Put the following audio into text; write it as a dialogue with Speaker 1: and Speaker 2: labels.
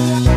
Speaker 1: Yeah.